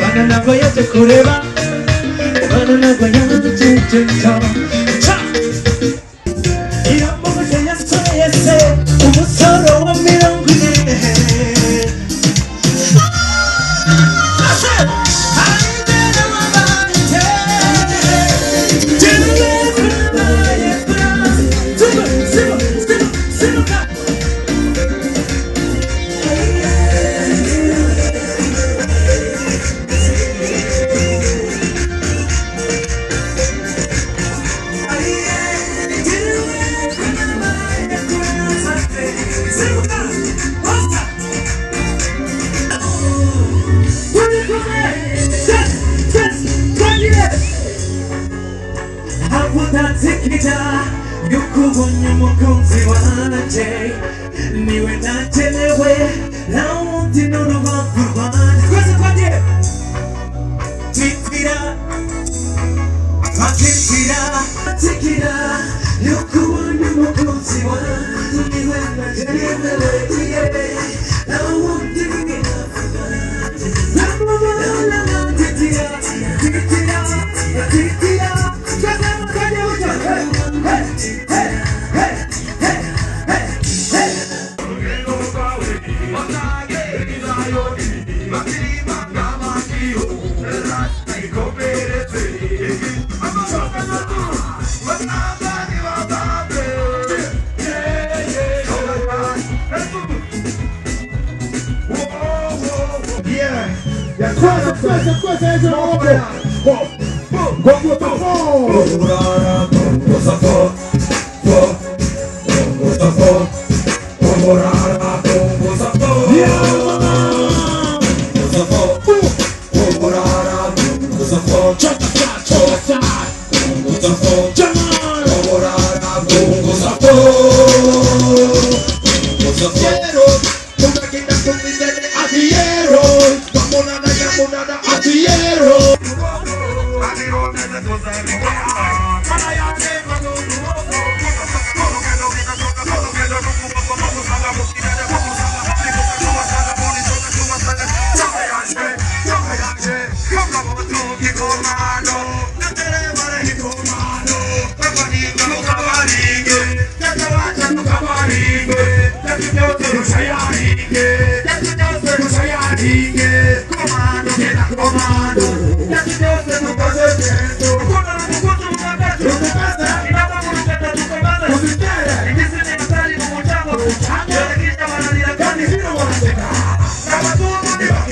Banana, guaya, chocoreba Banana, guaya, chuchucho natelewe tiye na Kweza, kweza, kweza, hizo mambo. Gongo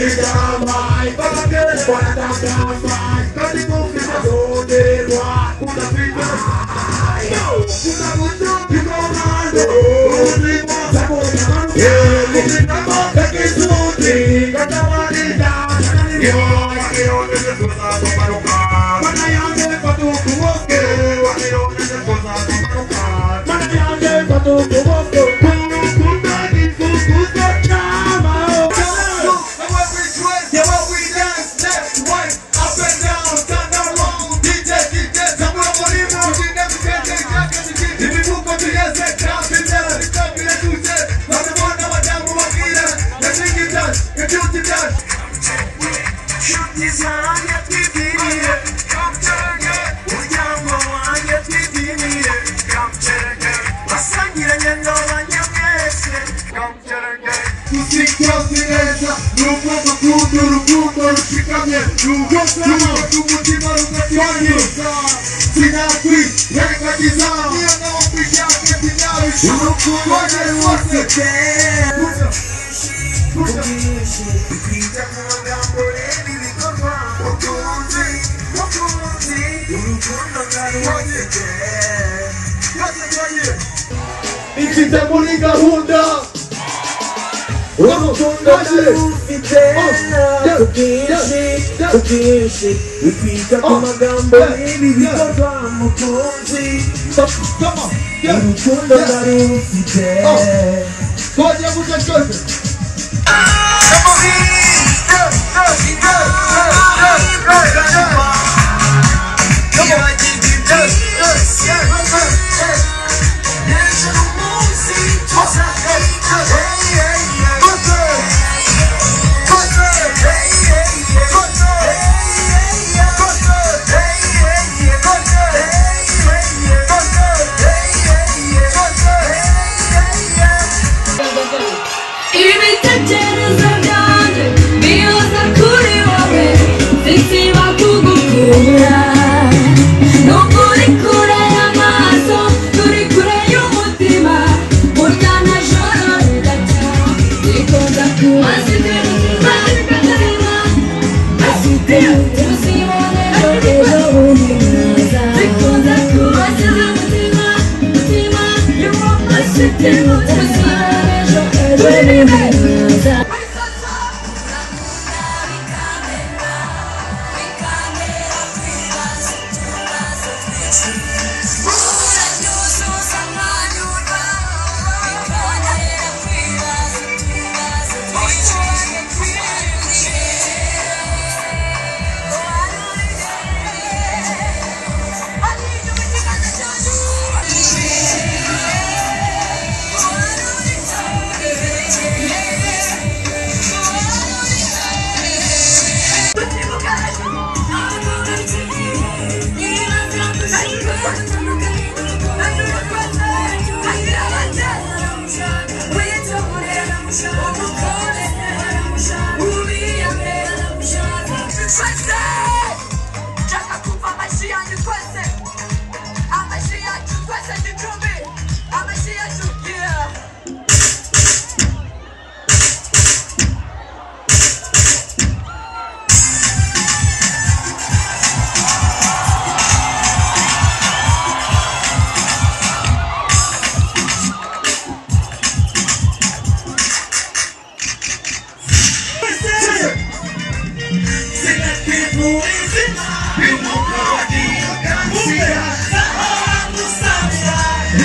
it down right. But I get it, but I down down right. Cause it won't be my. Put the people right. Put the people right. You go right. Muri gahunda urukundo ndarufite ku bwinshi ku bwinshi bikwita ku magambo n'ibi bikorwa mukunzi urukundo ndarufite Twagiye gutya twese ibitekerezo kugukura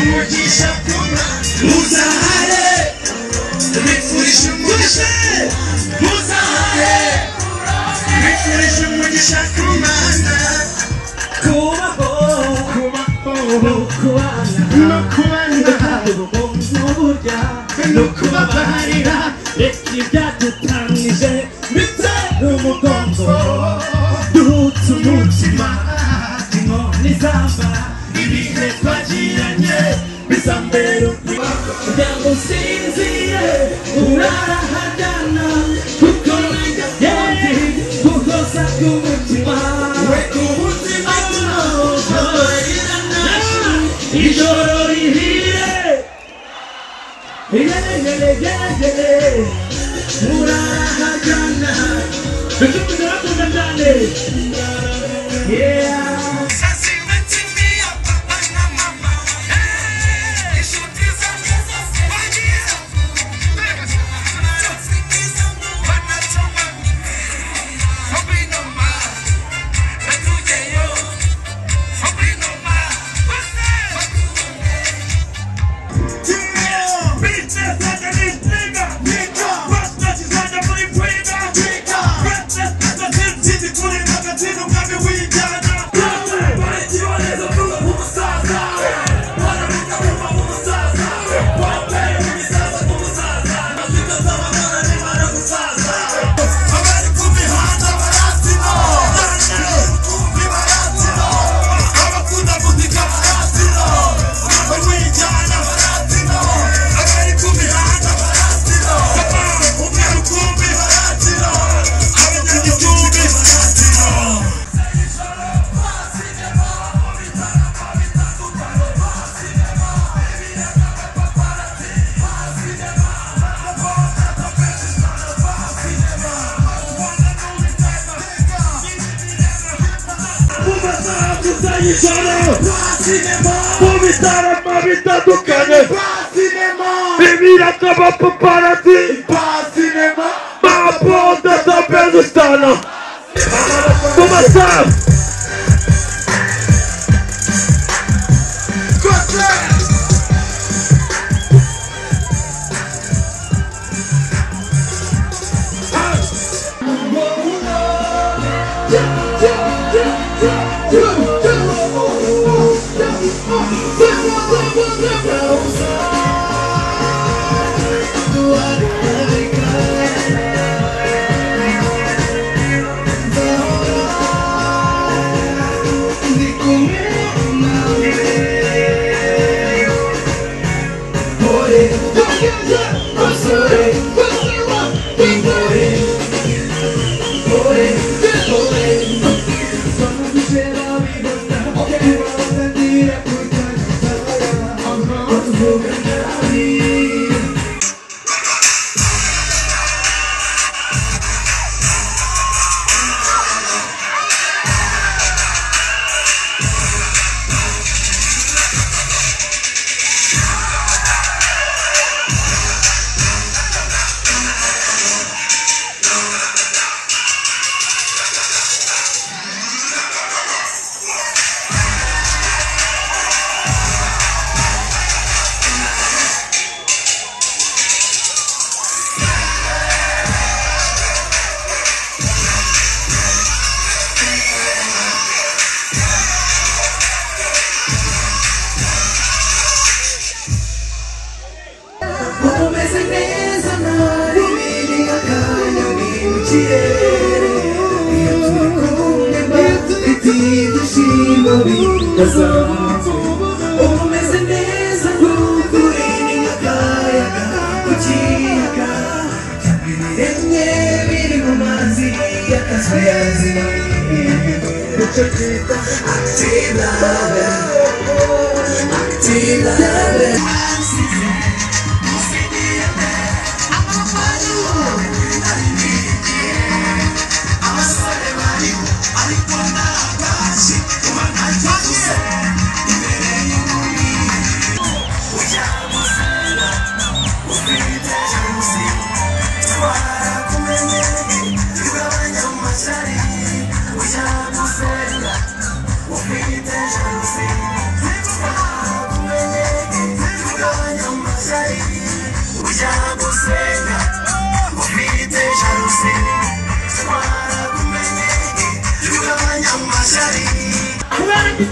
umugisha kuma muzahare mbifurije umugisha muzahare mbifurije umugisha ku mana kubaho kubaho no kubana n'uburya no kubabarira reka ibyadutanije bitera umugongo saber o que. Bitaramo bitandukanye ibiraka umeze neza active love active love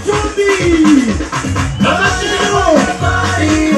Johnny! Johnny!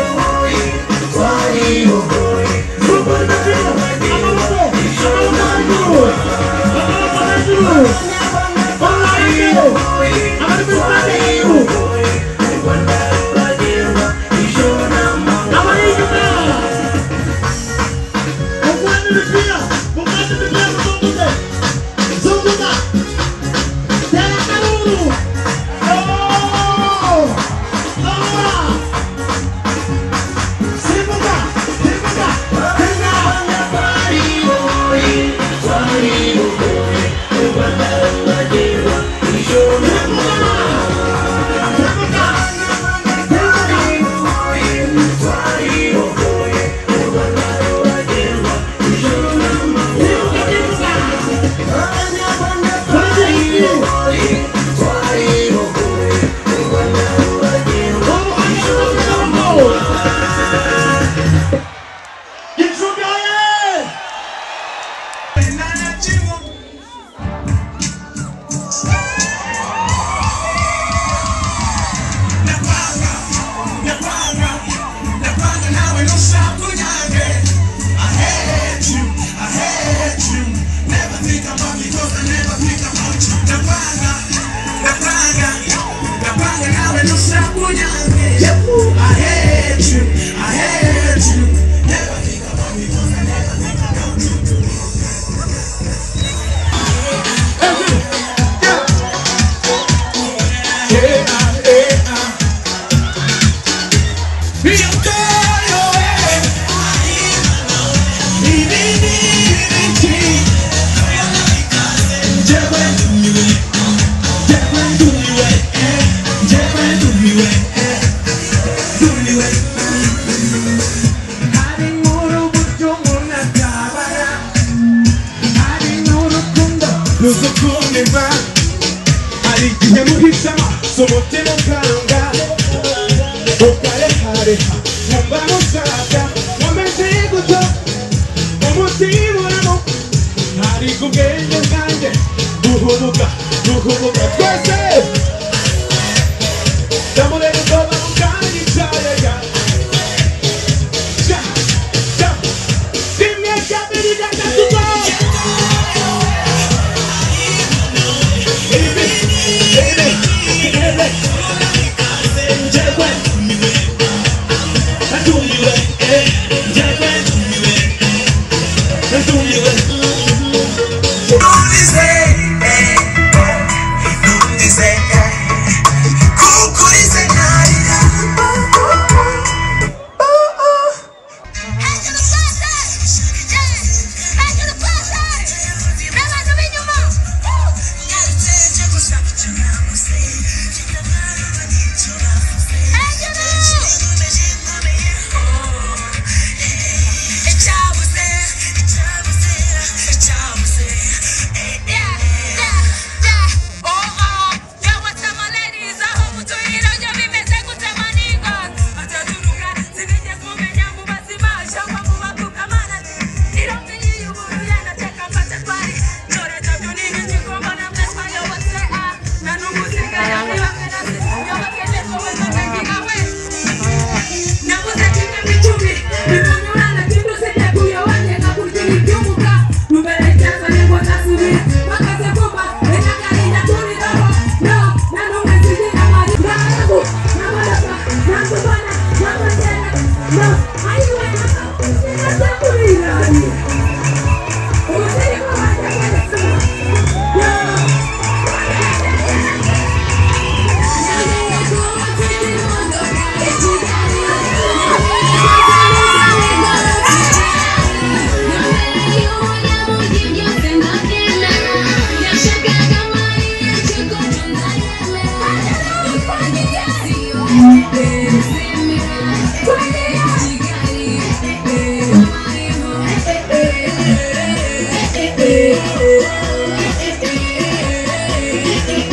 rumo, pra, no rumo vai ser!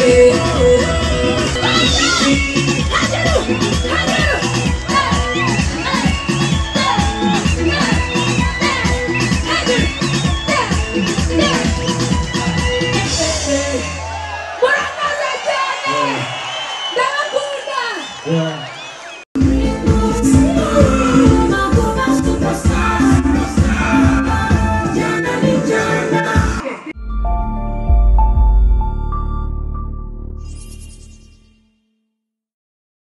You.